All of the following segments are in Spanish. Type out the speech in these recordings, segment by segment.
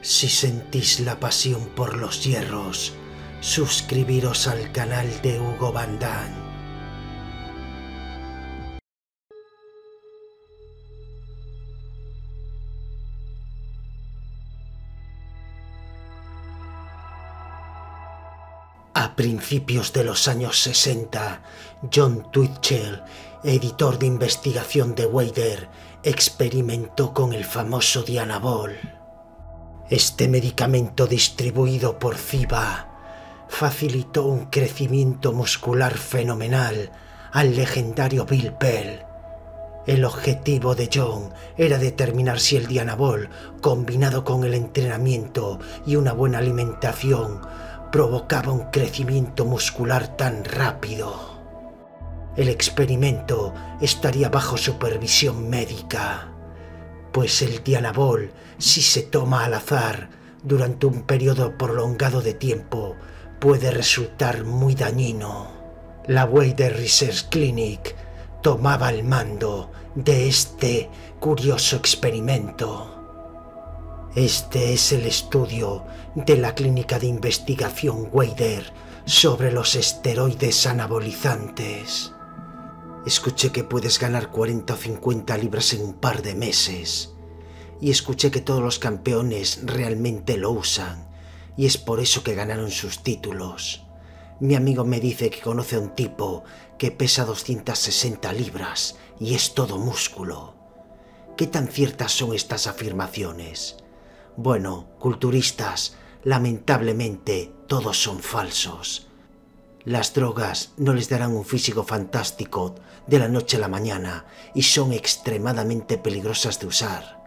Si sentís la pasión por los hierros, suscribiros al canal de Hugo Bandán. A principios de los años 60, John Twitchell, editor de investigación de Wader, experimentó con el famoso Dianabol. Este medicamento distribuido por FIBA facilitó un crecimiento muscular fenomenal al legendario Bill Pell. El objetivo de John era determinar si el Dianabol, combinado con el entrenamiento y una buena alimentación, provocaba un crecimiento muscular tan rápido. El experimento estaría bajo supervisión médica, pues el dianabol, si se toma al azar durante un periodo prolongado de tiempo, puede resultar muy dañino. La Wader Research Clinic tomaba el mando de este curioso experimento. Este es el estudio de la clínica de investigación Wader sobre los esteroides anabolizantes. Escuché que puedes ganar 40 o 50 libras en un par de meses. Y escuché que todos los campeones realmente lo usan. Y es por eso que ganaron sus títulos. Mi amigo me dice que conoce a un tipo que pesa 260 libras y es todo músculo. ¿Qué tan ciertas son estas afirmaciones? Bueno, culturistas, lamentablemente todos son falsos. Las drogas no les darán un físico fantástico de la noche a la mañana y son extremadamente peligrosas de usar.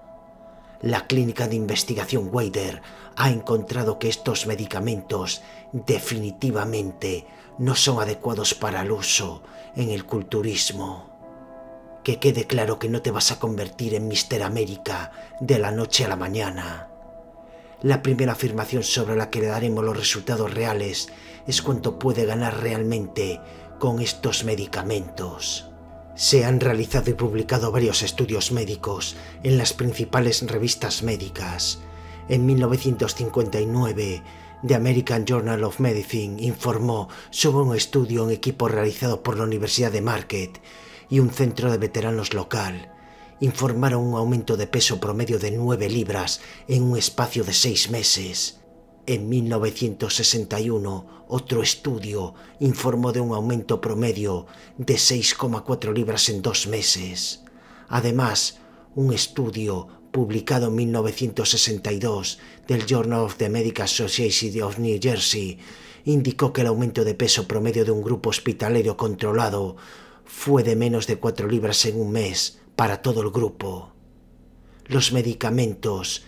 La clínica de investigación Wader ha encontrado que estos medicamentos definitivamente no son adecuados para el uso en el culturismo. Que quede claro que no te vas a convertir en Mister América de la noche a la mañana. La primera afirmación sobre la que le daremos los resultados reales es cuánto puede ganar realmente con estos medicamentos. Se han realizado y publicado varios estudios médicos en las principales revistas médicas. En 1959, The American Journal of Medicine informó sobre un estudio en equipo realizado por la Universidad de Market y un centro de veteranos local informaron un aumento de peso promedio de 9 libras en un espacio de 6 meses. En 1961, otro estudio informó de un aumento promedio de 6,4 libras en dos meses. Además, un estudio publicado en 1962 del Journal of the Medical Society of New Jersey indicó que el aumento de peso promedio de un grupo hospitalario controlado fue de menos de 4 libras en un mes para todo el grupo. Los medicamentos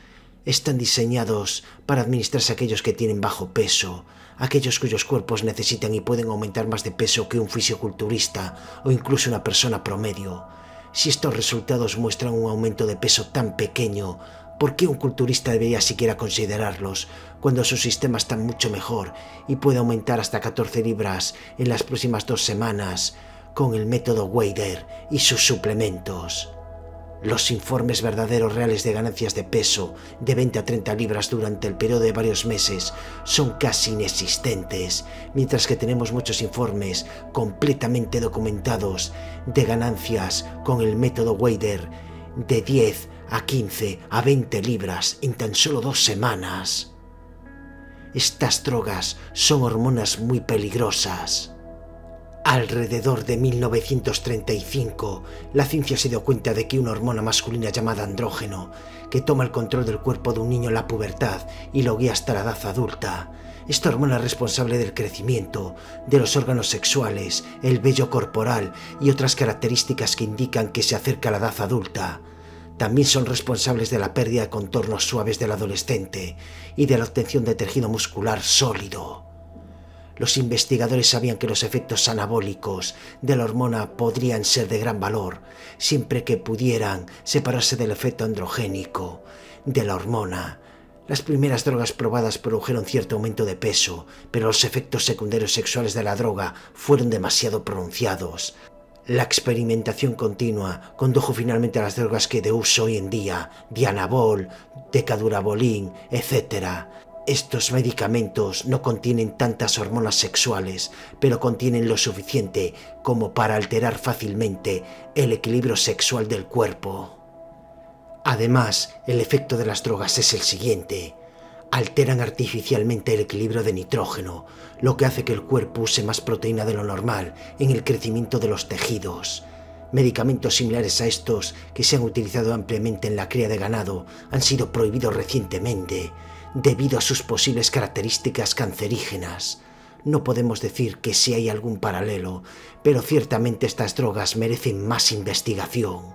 están diseñados para administrarse a aquellos que tienen bajo peso, aquellos cuyos cuerpos necesitan y pueden aumentar más de peso que un fisioculturista o incluso una persona promedio. Si estos resultados muestran un aumento de peso tan pequeño, ¿por qué un culturista debería siquiera considerarlos cuando su sistema está mucho mejor y puede aumentar hasta 14 libras en las próximas dos semanas con el método Wader y sus suplementos. Los informes verdaderos reales de ganancias de peso de 20 a 30 libras durante el periodo de varios meses son casi inexistentes, mientras que tenemos muchos informes completamente documentados de ganancias con el método Wader de 10 a 15 a 20 libras en tan solo dos semanas. Estas drogas son hormonas muy peligrosas. Alrededor de 1935, la ciencia se dio cuenta de que una hormona masculina llamada andrógeno, que toma el control del cuerpo de un niño en la pubertad y lo guía hasta la edad adulta, esta hormona es responsable del crecimiento, de los órganos sexuales, el vello corporal y otras características que indican que se acerca a la edad adulta. También son responsables de la pérdida de contornos suaves del adolescente y de la obtención de tejido muscular sólido. Los investigadores sabían que los efectos anabólicos de la hormona podrían ser de gran valor, siempre que pudieran separarse del efecto androgénico de la hormona. Las primeras drogas probadas produjeron cierto aumento de peso, pero los efectos secundarios sexuales de la droga fueron demasiado pronunciados. La experimentación continua condujo finalmente a las drogas que de uso hoy en día, Dianabol, Decadurabolín, etc. Estos medicamentos no contienen tantas hormonas sexuales, pero contienen lo suficiente como para alterar fácilmente el equilibrio sexual del cuerpo. Además, el efecto de las drogas es el siguiente. Alteran artificialmente el equilibrio de nitrógeno, lo que hace que el cuerpo use más proteína de lo normal en el crecimiento de los tejidos. Medicamentos similares a estos, que se han utilizado ampliamente en la cría de ganado, han sido prohibidos recientemente, debido a sus posibles características cancerígenas. No podemos decir que si hay algún paralelo, pero ciertamente estas drogas merecen más investigación.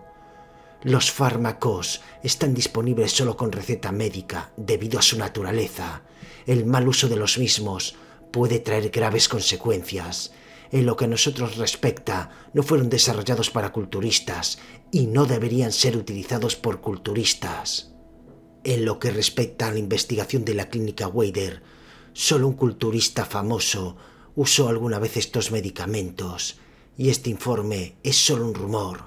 Los fármacos están disponibles solo con receta médica debido a su naturaleza. El mal uso de los mismos puede traer graves consecuencias. En lo que a nosotros respecta, no fueron desarrollados para culturistas y no deberían ser utilizados por culturistas. En lo que respecta a la investigación de la clínica Wader, solo un culturista famoso usó alguna vez estos medicamentos, y este informe es solo un rumor.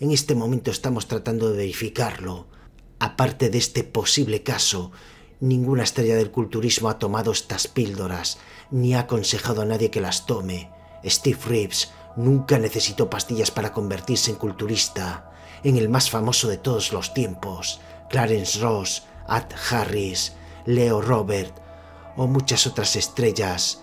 En este momento estamos tratando de verificarlo. Aparte de este posible caso, ninguna estrella del culturismo ha tomado estas píldoras, ni ha aconsejado a nadie que las tome. Steve Reeves nunca necesitó pastillas para convertirse en culturista, en el más famoso de todos los tiempos. Clarence Ross, Ad Harris, Leo Robert o muchas otras estrellas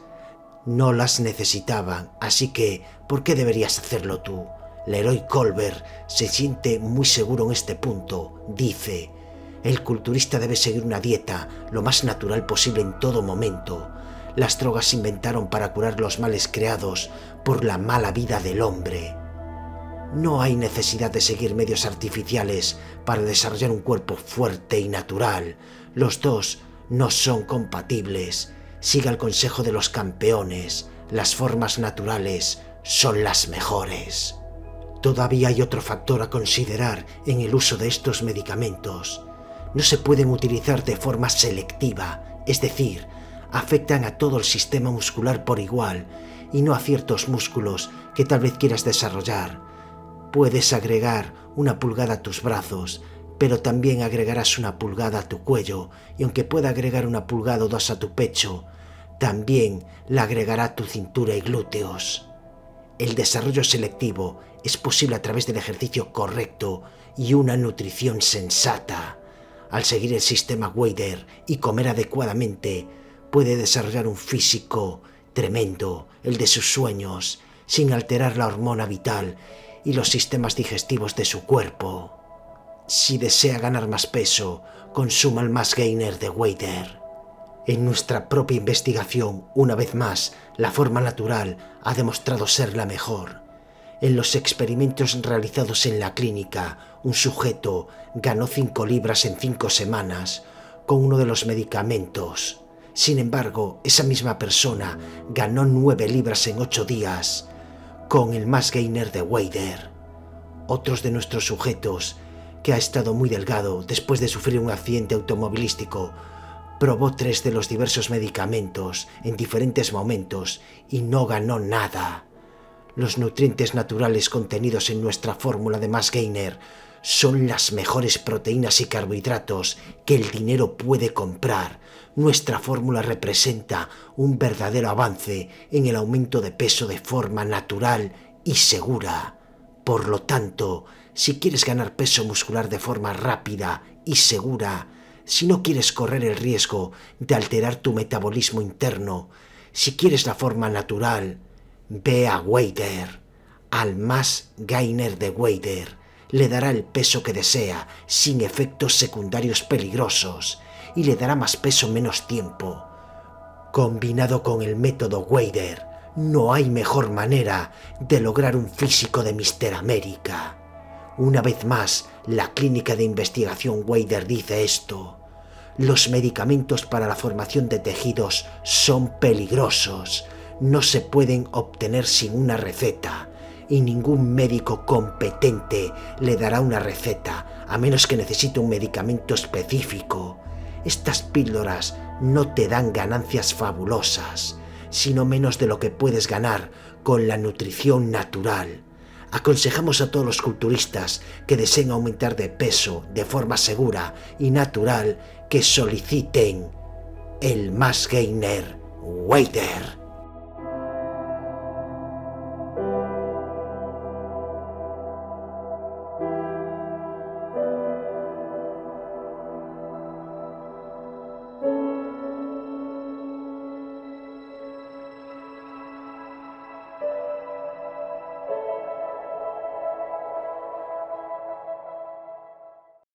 no las necesitaban, así que ¿por qué deberías hacerlo tú? Leroy Colbert se siente muy seguro en este punto. Dice, el culturista debe seguir una dieta lo más natural posible en todo momento. Las drogas se inventaron para curar los males creados por la mala vida del hombre. No hay necesidad de seguir medios artificiales para desarrollar un cuerpo fuerte y natural. Los dos no son compatibles. Siga el consejo de los campeones. Las formas naturales son las mejores. Todavía hay otro factor a considerar en el uso de estos medicamentos. No se pueden utilizar de forma selectiva, es decir, afectan a todo el sistema muscular por igual y no a ciertos músculos que tal vez quieras desarrollar. Puedes agregar una pulgada a tus brazos, pero también agregarás una pulgada a tu cuello, y aunque pueda agregar una pulgada o dos a tu pecho, también la agregará tu cintura y glúteos. El desarrollo selectivo es posible a través del ejercicio correcto y una nutrición sensata. Al seguir el sistema Wader y comer adecuadamente, puede desarrollar un físico tremendo, el de sus sueños, sin alterar la hormona vital y los sistemas digestivos de su cuerpo. Si desea ganar más peso, consuma el más gainer de Wader. En nuestra propia investigación, una vez más, la forma natural ha demostrado ser la mejor. En los experimentos realizados en la clínica, un sujeto ganó 5 libras en 5 semanas con uno de los medicamentos. Sin embargo, esa misma persona ganó 9 libras en 8 días con el más gainer de Wader. Otros de nuestros sujetos, que ha estado muy delgado después de sufrir un accidente automovilístico, probó tres de los diversos medicamentos en diferentes momentos y no ganó nada. Los nutrientes naturales contenidos en nuestra fórmula de Mass Gainer son las mejores proteínas y carbohidratos que el dinero puede comprar. Nuestra fórmula representa un verdadero avance en el aumento de peso de forma natural y segura. Por lo tanto, si quieres ganar peso muscular de forma rápida y segura, si no quieres correr el riesgo de alterar tu metabolismo interno, si quieres la forma natural, ve a Wader, al más gainer de Wader le dará el peso que desea, sin efectos secundarios peligrosos, y le dará más peso menos tiempo. Combinado con el método Wader, no hay mejor manera de lograr un físico de Mister América. Una vez más, la clínica de investigación Wader dice esto. Los medicamentos para la formación de tejidos son peligrosos. No se pueden obtener sin una receta y ningún médico competente le dará una receta a menos que necesite un medicamento específico. Estas píldoras no te dan ganancias fabulosas, sino menos de lo que puedes ganar con la nutrición natural. Aconsejamos a todos los culturistas que deseen aumentar de peso de forma segura y natural que soliciten el Mass Gainer Wader